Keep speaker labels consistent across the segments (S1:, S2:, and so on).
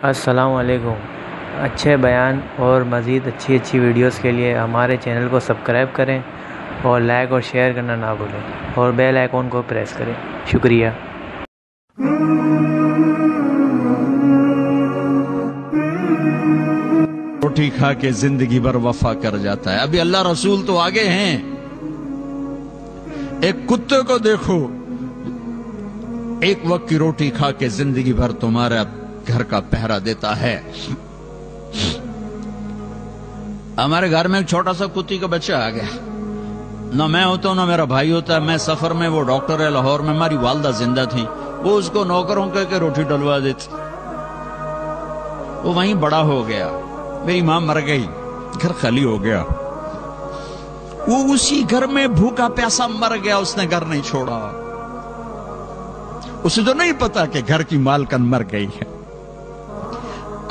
S1: असलकुम अच्छे बयान और मज़ीद अच्छी अच्छी वीडियोस के लिए हमारे चैनल को सब्सक्राइब करें और लाइक और शेयर करना ना भूलें और बेल आइकॉन को प्रेस करें। शुक्रिया।
S2: रोटी खा के ज़िंदगी भर वफा कर जाता है। अभी अल्लाह रसूल तो आगे हैं। एक कुत्ते को देखो। एक वक्त की रोटी खा के ज़िंदगी भर तुम्हारा घर का पहरा देता है। हमारे घर में एक छोटा सा कुत्ती का बच्चा आ गया। ना मैं होता, ना मेरा भाई होता। है मैं सफ़र में, वो डॉक्टर है लाहौर में हमारी वालदा ज़िंदा थी। वो उसको नौकरों कह के रोटी डलवा देती। वो वहीं बड़ा हो गया। मेरी माँ मर गई। घर खाली हो गया। वो उसी घर में भूखा प्यासा मर गया। उसने घर नहीं छोड़ा। उसे तो नहीं पता कि घर की मालकन मर गई है।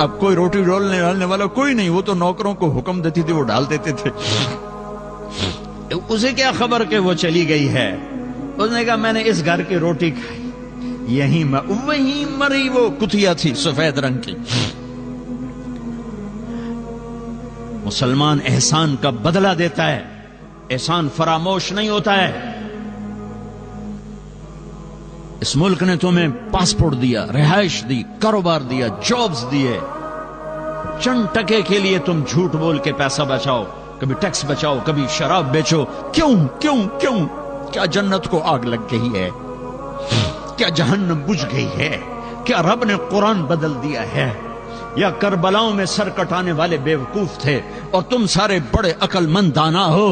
S2: अब कोई रोटी डोलने डालने वाला कोई नहीं वो तो नौकरों को हुक्म देती थी वो डाल देते थे। उसे क्या खबर कि वो चली गई है? उसने कहा मैंने इस घर की रोटी खाई यही मर, वही मरी वो कुतिया थी सफ़ेद रंग की। मुसलमान एहसान का बदला देता है एहसान फरामोश नहीं होता है। इस मुल्क ने तुम्हें पासपोर्ट दिया, रिहाइश दी, कारोबार दिया जॉब्स दिए। चंद टके के लिए तुम झूठ बोल के पैसा बचाओ, कभी टैक्स बचाओ, कभी शराब बेचो। क्यों क्यों क्यों? क्या जन्नत को आग लग गई है? क्या जहन्नम बुझ गई है? क्या रब ने कुरान बदल दिया है? या करबलाओं में सर कटाने वाले बेवकूफ़ थे और तुम सारे बड़े अकलमंद दाना हो?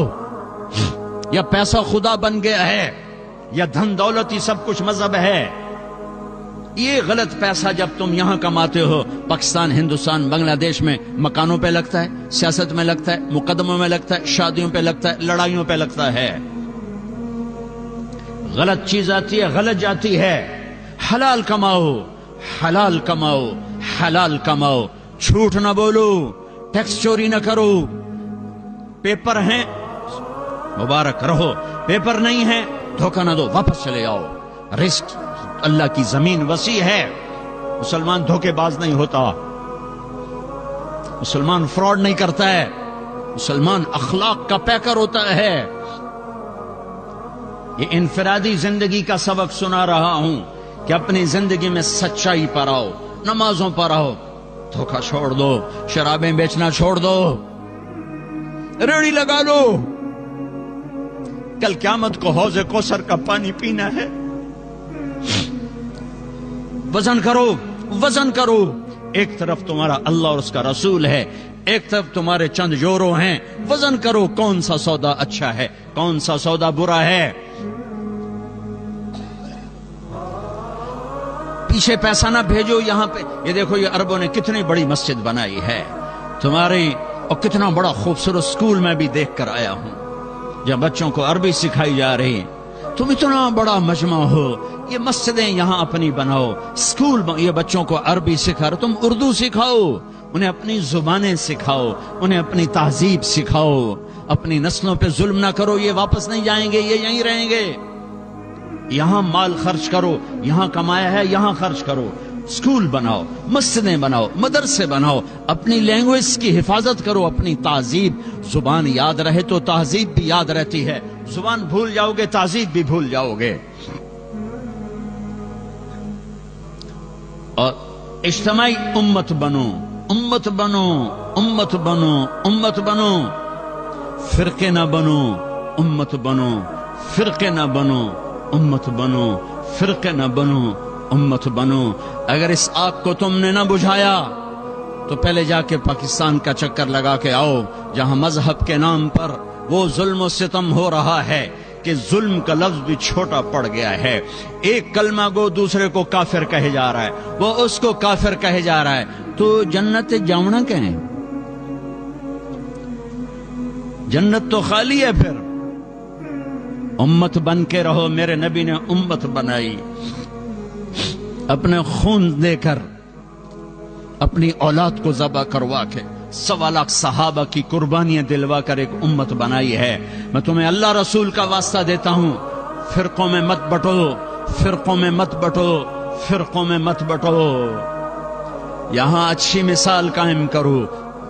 S2: या पैसा खुदा बन गया है? या धन दौलत ही सब कुछ मज़हब है। ये गलत पैसा जब तुम यहाँ कमाते हो, पाकिस्तान, हिंदुस्तान, बांग्लादेश में मकानों पे लगता है, सियासत में लगता है, मुकदमों में लगता है, शादियों पे लगता है, लड़ाइयों पे लगता है। गलत चीज़ आती है, गलत जाती है। हलाल कमाओ हलाल कमाओ हलाल कमाओ। झूठ ना बोलो, टैक्स चोरी ना करो। पेपर हैं, मुबारक रहो, पेपर नहीं है धोखा ना दो वापस चले आओ। रिस्क, अल्लाह की ज़मीन वसी है। मुसलमान धोखेबाज नहीं होता। मुसलमान फ्रॉड नहीं करता है। मुसलमान अखलाक का पैकर होता है। ये इनफरादी ज़िंदगी का सबक सुना रहा हूँ कि अपनी ज़िंदगी में सच्चाई पर आओ, नमाजों पर आओ। धोखा छोड़ दो, शराबें बेचना छोड़ दो। रेड़ी लगा लो कल क्यामत को हौजे कोसर का पानी पीना है। वज़न करो वज़न करो। एक तरफ़ तुम्हारा अल्लाह और उसका रसूल है, एक तरफ़ तुम्हारे चंद जोरों हैं। वज़न करो कौन सा सौदा अच्छा है, कौन सा सौदा बुरा है। पीछे पैसा ना भेजो यहाँ पे। ये देखो, ये अरबों ने कितनी बड़ी मस्जिद बनाई है। तुम्हारी और कितना बड़ा खूबसूरत स्कूल में भी देख कर आया हूँ। जहाँ बच्चों को अरबी सिखाई जा रही है। तुम इतना बड़ा मजमा हो, ये मस्जिदें यहाँ अपनी बनाओ, स्कूल ये बच्चों को अरबी सिखा तुम उर्दू सिखाओ, उन्हें अपनी जुबानें सिखाओ, उन्हें अपनी तहजीब सिखाओ, अपनी नस्लों पे जुल्म ना करो, ये वापस नहीं जाएँगे, ये यहीं रहेंगे। यहाँ माल खर्च करो, यहाँ कमाया है, यहाँ खर्च करो। स्कूल बनाओ, मस्जिदें बनाओ, मदरसे बनाओ, अपनी लैंग्वेज की हिफाजत करो, अपनी तहजीब ज़ुबान याद रहे तो तहजीब भी याद रहती है। ज़ुबान भूल जाओगे तहजीब भी भूल जाओगे। और इज्तमाही उम्मत बनो उम्मत बनो उम्मत बनो उम्मत बनो। फिरके ना बनो, उम्मत बनो। फिरके ना बनो, उम्मत बनो। फिरके ना बनो उम्मत बनो। अगर इस आग को तुमने ना बुझाया तो पहले जाके पाकिस्तान का चक्कर लगा के आओ, जहाँ मज़हब के नाम पर वो जुल्म सितम हो रहा है कि जुल्म का लफ्ज भी छोटा पड़ गया है। एक कलमा गो दूसरे को काफिर कहे जा रहा है, वो उसको काफिर कहे जा रहा है। तो जन्नत जावना कहें जन्नत तो खाली है फिर। उम्मत बन के रहो, मेरे नबी ने उम्मत बनाई। अपने खून देकर अपनी औलाद को जबा करवा के सवा लाख सहाबा की कुर्बानियाँ दिलवा कर एक उम्मत बनाई है। मैं तुम्हें अल्लाह रसूल का वास्ता देता हूँ। फिरकों में मत बटो, फिरकों में मत बटो, फिरकों में मत बटो। यहाँ अच्छी मिसाल कायम करो।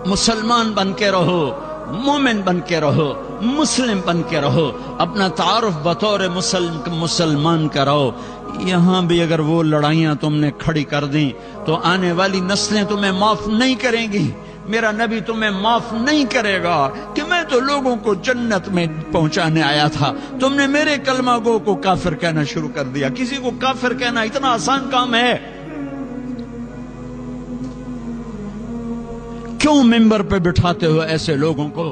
S2: मुसलमान बन के रहो, मोमिन बन के रहो। मुस्लिम बन के रहो, अपना तारफ बतौर मुसल, मुसलमान कराओ यहाँ भी अगर वो लड़ाइयाँ तुमने खड़ी कर दी तो आने वाली नस्लें तुम्हें माफ़ नहीं करेंगी। मेरा नबी तुम्हें माफ़ नहीं करेगा कि मैं तो लोगों को जन्नत में पहुँचाने आया था। तुमने मेरे कलमा गो को काफिर कहना शुरू कर दिया। किसी को काफिर कहना इतना आसान काम है। क्यों मेंबर पे बिठाते हो ऐसे लोगों को?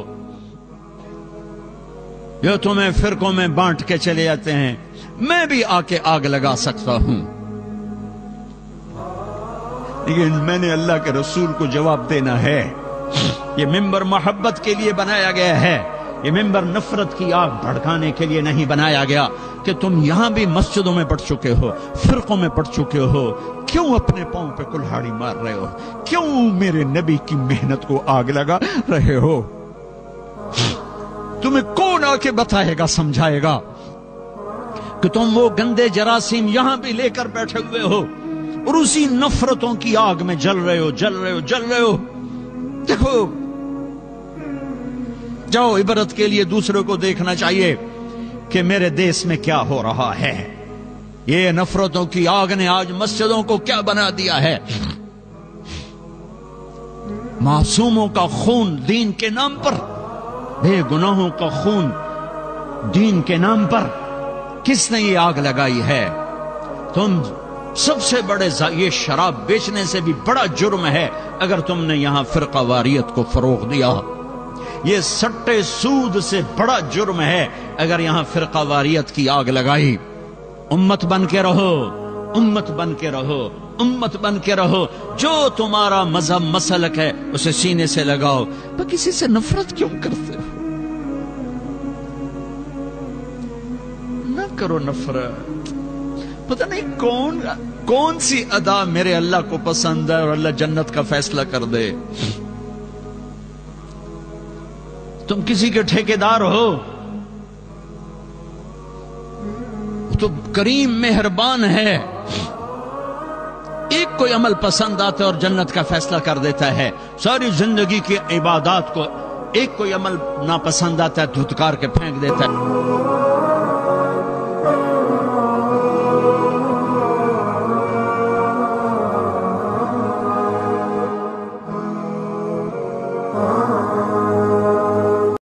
S2: जो तुम्हें फिरकों में बांट के चले जाते हैं, मैं भी आके आग लगा सकता हूँ। लेकिन मैंने अल्लाह के रसूल को जवाब देना है। ये मेंबर मोहब्बत के लिए बनाया गया है। ये मेंबर नफरत की आग भड़काने के लिए नहीं बनाया गया कि तुम यहाँ भी मस्जिदों में पढ़ चुके हो, फिरकों में पढ़ चुके हो। क्यों अपने पाँव पे कुल्हाड़ी मार रहे हो? क्यों मेरे नबी की मेहनत को आग लगा रहे हो? तुम्हें कौन आके बताएगा, समझाएगा कि तुम वो गंदे जरासीम यहाँ भी लेकर बैठे हुए हो और उसी नफरतों की आग में जल रहे हो, जल रहे हो, जल रहे हो। देखो, जाओ इबरत के लिए दूसरों को देखना चाहिए कि मेरे देश में क्या हो रहा है। ये नफरतों की आग ने आज मस्जिदों को क्या बना दिया है? मासूमों का खून दीन के नाम पर बेगुनाहों का खून दीन के नाम पर किसने ये आग लगाई है? तुम सबसे बड़े ये शराब बेचने से भी बड़ा जुर्म है, अगर तुमने यहाँ फिरका वारियत को फरोग दिया। ये सट्टे सूद से बड़ा जुर्म है, अगर यहाँ फिरका वारियत की आग लगाई। उम्मत बन के रहो, उम्मत बन के रहो, उम्मत बन के रहो। जो तुम्हारा मज़हब मसलक है, उसे सीने से लगाओ। पर किसी से नफरत क्यों करते हो? करो नफरत। पता नहीं कौन कौन सी अदा मेरे अल्लाह को पसंद है और अल्लाह जन्नत का फैसला कर दे? तुम किसी के ठेकेदार हो? तो करीम मेहरबान है। एक कोई अमल पसंद आता है और जन्नत का फैसला कर देता है। सारी ज़िंदगी की इबादत को एक कोई अमल नापसंद आता है, धुतकार के फेंक देता है।